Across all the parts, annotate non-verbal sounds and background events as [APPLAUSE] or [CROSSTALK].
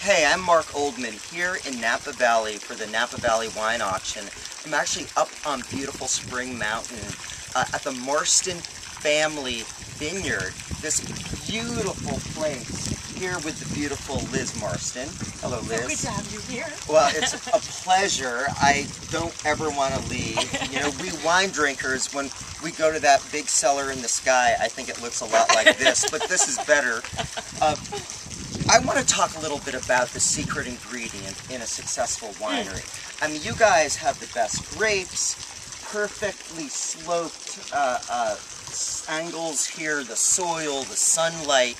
Hey, I'm Mark Oldman here in Napa Valley for the Napa Valley Wine Auction. I'm actually up on beautiful Spring Mountain uh, at the Marston Family Vineyard. This beautiful place here with the beautiful Liz Marston. Hello, Liz. So good to have you here. Well, it's [LAUGHS] a pleasure. I don't ever want to leave. You know, we wine drinkers, when we go to that big cellar in the sky, I think it looks a lot like this, but this is better. Uh, I want to talk a little bit about the secret ingredient in a successful winery. I mean, you guys have the best grapes, perfectly sloped uh, uh, angles here, the soil, the sunlight.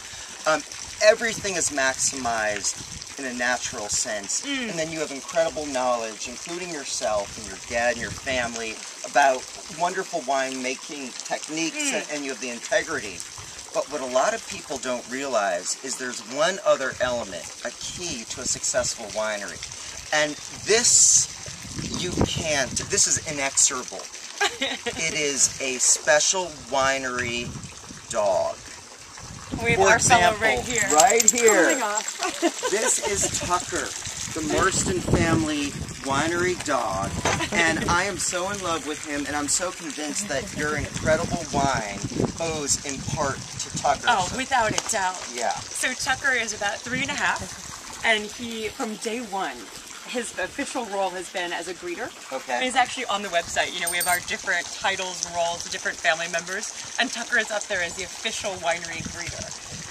Um, everything is maximized in a natural sense. And then you have incredible knowledge, including yourself and your dad and your family, about wonderful winemaking techniques and, and you have the integrity. But what a lot of people don't realize is there's one other element, a key to a successful winery. And this, you can't, this is inexorable. [LAUGHS] it is a special winery dog. We have For Marcelo example, right here. Right here. Off. [LAUGHS] This is Tucker, the Marston family winery dog, and I am so in love with him, and I'm so convinced that your incredible wine owes in part to Tucker. Oh, So- without a doubt. yeah. So Tucker is about three and a half, and he, from day one, his official role has been as a greeter. Okay. And he's actually on the website. You know, we have our different titles and roles different family members, and Tucker is up there as the official winery greeter.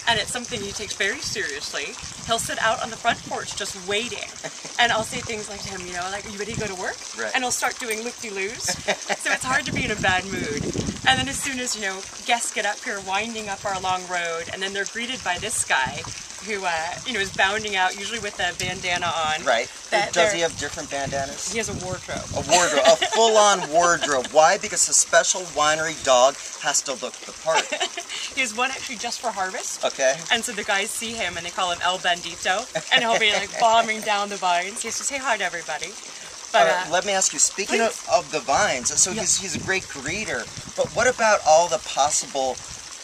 And it's something he takes very seriously. He'll sit out on the front porch just waiting. [LAUGHS] And I'll say things like to him, you know, like, are you ready to go to work? Right. And he'll start doing loop-de-loos. [LAUGHS] so it's hard to be in a bad mood. And then as soon as, you know, guests get up here winding up our long road, and then they're greeted by this guy who, uh, you know, is bounding out, usually with a bandana on. Right. Does he have different bandanas? He has a wardrobe. A wardrobe, a full-on wardrobe. Why? Because a special winery dog has to look the part. [LAUGHS] He has one actually just for harvest. Okay. And so the guys see him and they call him El Bendito, And he'll be like bombing down the vines. He has to say hi to everybody. But right, uh, let me ask you. Speaking of, of the vines, so Yeah. he's he's a great greeter. But what about all the possible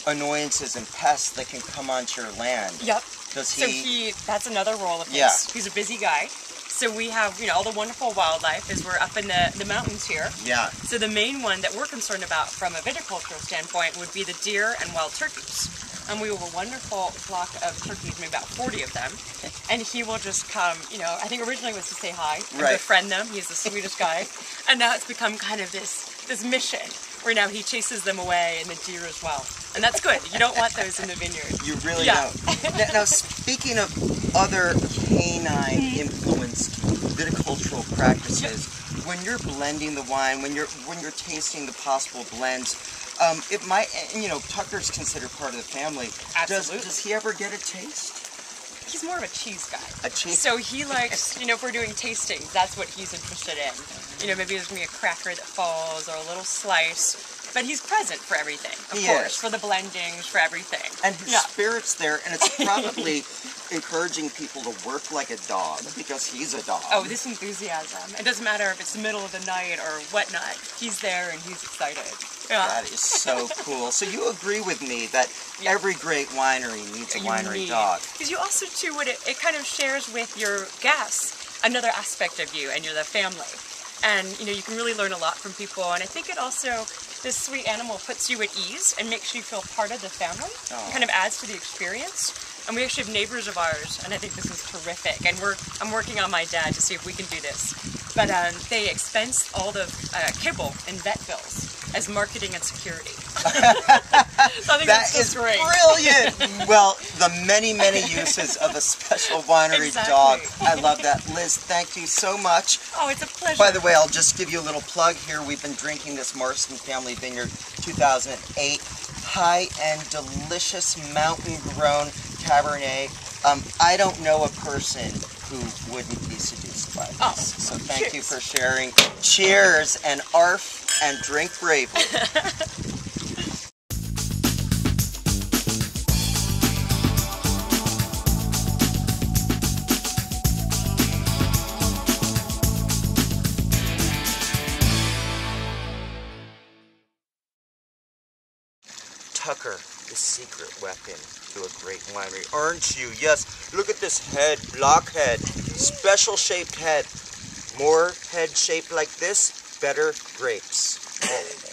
annoyances and pests that can come onto your land? yep. Does So he? he, that's another role of his. Yeah. He's a busy guy. So we have, you know, all the wonderful wildlife as we're up in the, the mountains here. yeah. So the main one that we're concerned about from a viticultural standpoint would be the deer and wild turkeys. And we have a wonderful flock of turkeys, maybe about 40 of them. [LAUGHS] And he will just come, you know, I think originally was to say hi and Right. befriend them. He's the sweetest guy. [LAUGHS] And now it's become kind of this this mission where now he chases them away and the deer as well. And that's good. You don't want those in the vineyard. You really Yeah. don't. now, now, speaking of other canine influenced viticultural practices, when you're blending the wine, when you're when you're tasting the possible blends, um, it might, you know, Tucker's considered part of the family. Does, does he ever get a taste? He's more of a cheese guy. A cheese? So he likes, you know, if we're doing tastings, that's what he's interested in. You know, maybe there's gonna be a cracker that falls or a little slice. But he's present for everything, of He course, is. for the blendings, for everything. And his yeah. spirit's there, and it's probably [LAUGHS] encouraging people to work like a dog because he's a dog. Oh, this enthusiasm. It doesn't matter if it's the middle of the night or whatnot. He's there and he's excited. Yeah. That is so cool. So you agree with me that Yeah. every great winery needs a winery dog. Because you also too what it, it kind of shares with your guests another aspect of you and you're the family. And you know, you can really learn a lot from people and I think it also this sweet animal puts you at ease and makes you feel part of the family. Aw. Kind of adds to the experience. And we actually have neighbors of ours, and I think this is terrific. And we're I'm working on my dad to see if we can do this. But um, they expense all the uh, kibble and vet bills as marketing and security. [LAUGHS] so That that's is great. brilliant. [LAUGHS] well, the many, many uses of a special winery Exactly. dog. I love that. Liz, thank you so much. Oh, it's a pleasure. By the way, I'll just give you a little plug here. We've been drinking this Marston Family Vineyard 2008 high-end, delicious mountain-grown Cabernet. Um, I don't know a person who wouldn't be seduced by this. Oh, so thank you for sharing. Cheers and arf and drink bravely. [LAUGHS] Tucker, the secret weapon to a great winery, aren't you? Yes, look at this head, blockhead, special shaped head. More head shaped like this, better grapes. [LAUGHS]